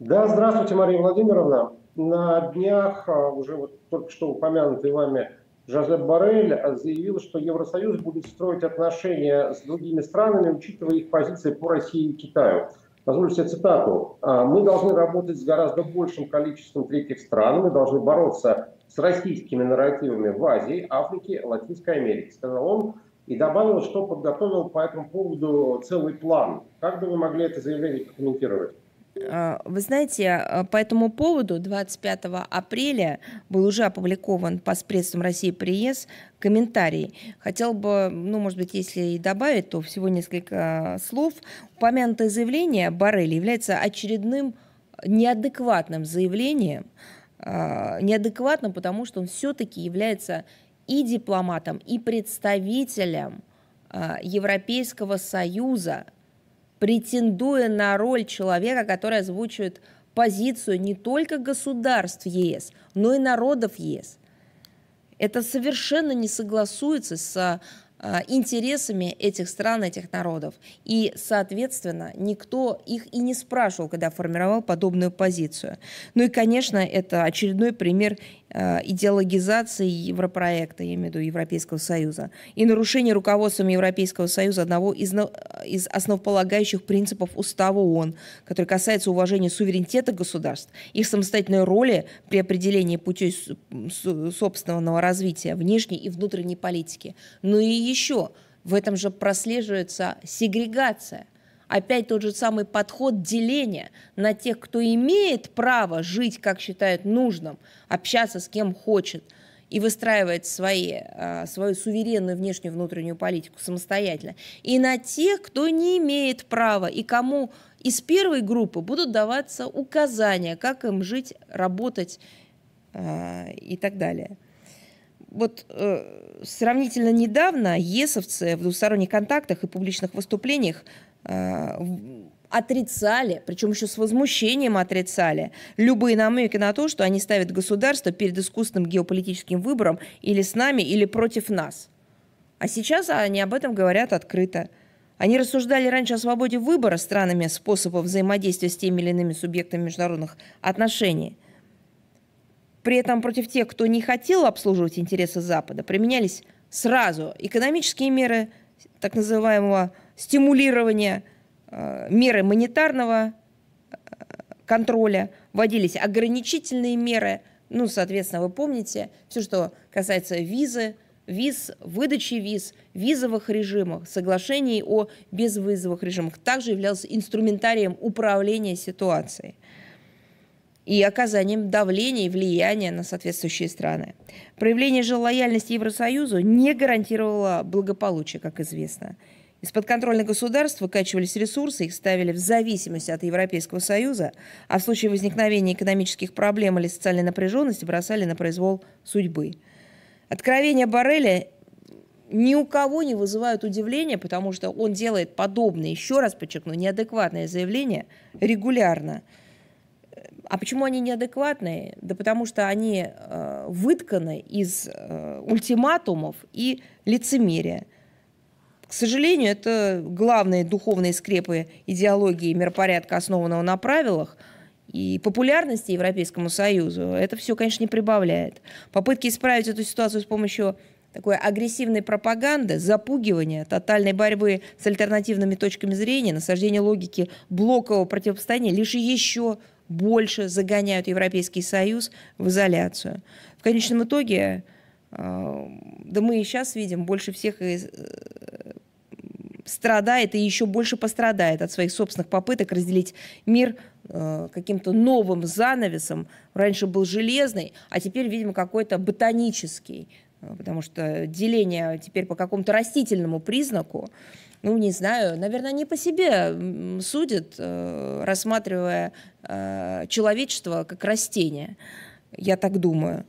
Да, здравствуйте, Мария Владимировна. На днях а, уже вот только что упомянутый вами Жозеп Барель заявил, что Евросоюз будет строить отношения с другими странами, учитывая их позиции по России и Китаю. Позвольте себе цитату. «А, «Мы должны работать с гораздо большим количеством третьих стран, мы должны бороться с российскими нарративами в Азии, Африке, Латинской Америке», сказал он, и добавил, что подготовил по этому поводу целый план. Как бы вы могли это заявление прокомментировать? А, вы знаете, а, по этому поводу 25 апреля был уже опубликован по средствам России пресс комментарий. Хотел бы, ну, может быть, если и добавить, то всего несколько слов. Упомянутое заявление Барреля является очередным неадекватным заявлением, неадекватным, потому что он все-таки является и дипломатом, и представителем Европейского Союза, претендуя на роль человека, который озвучивает позицию не только государств ЕС, но и народов ЕС. Это совершенно не согласуется с а, интересами этих стран, этих народов. И, соответственно, никто их и не спрашивал, когда формировал подобную позицию. Ну и, конечно, это очередной пример идеологизации европроекта, я имею в виду Европейского Союза, и нарушение руководством Европейского Союза одного из, из основополагающих принципов Устава ООН, который касается уважения суверенитета государств, их самостоятельной роли при определении путей собственного развития внешней и внутренней политики. Но и еще в этом же прослеживается сегрегация опять тот же самый подход деления на тех, кто имеет право жить, как считает нужным, общаться с кем хочет и выстраивать свои, а, свою суверенную внешнюю и внутреннюю политику самостоятельно, и на тех, кто не имеет права и кому из первой группы будут даваться указания, как им жить, работать а, и так далее вот э, сравнительно недавно ЕСовцы в двусторонних контактах и публичных выступлениях Э, отрицали, причем еще с возмущением отрицали, любые намеки на то, что они ставят государство перед искусственным геополитическим выбором или с нами, или против нас. А сейчас они об этом говорят открыто. Они рассуждали раньше о свободе выбора странами способов взаимодействия с теми или иными субъектами международных отношений. При этом против тех, кто не хотел обслуживать интересы Запада, применялись сразу экономические меры так называемого стимулирования, э, меры монетарного э, контроля, вводились ограничительные меры, ну, соответственно, вы помните, все, что касается визы, виз, выдачи виз, визовых режимов, соглашений о безвизовых режимах, также являлся инструментарием управления ситуацией и оказанием давления и влияния на соответствующие страны. Проявление же лояльности Евросоюзу не гарантировало благополучие, как известно. Из-под контрольных государств выкачивались ресурсы, их ставили в зависимость от Европейского Союза, а в случае возникновения экономических проблем или социальной напряженности бросали на произвол судьбы. Откровения Барреля ни у кого не вызывают удивления, потому что он делает подобные, еще раз подчеркну, неадекватные заявления регулярно. А почему они неадекватные? Да потому что они э, вытканы из э, ультиматумов и лицемерия. К сожалению, это главные духовные скрепы идеологии миропорядка, основанного на правилах, и популярности Европейскому Союзу это все, конечно, не прибавляет. Попытки исправить эту ситуацию с помощью такой агрессивной пропаганды, запугивания, тотальной борьбы с альтернативными точками зрения, насаждения логики блокового противостояния лишь еще больше загоняют Европейский Союз в изоляцию. В конечном итоге, э, да мы и сейчас видим, больше всех из страдает и еще больше пострадает от своих собственных попыток разделить мир э, каким-то новым занавесом. Раньше был железный, а теперь, видимо, какой-то ботанический, э, потому что деление теперь по какому-то растительному признаку, ну, не знаю, наверное, не по себе судят, э, рассматривая э, человечество как растение. Я так думаю.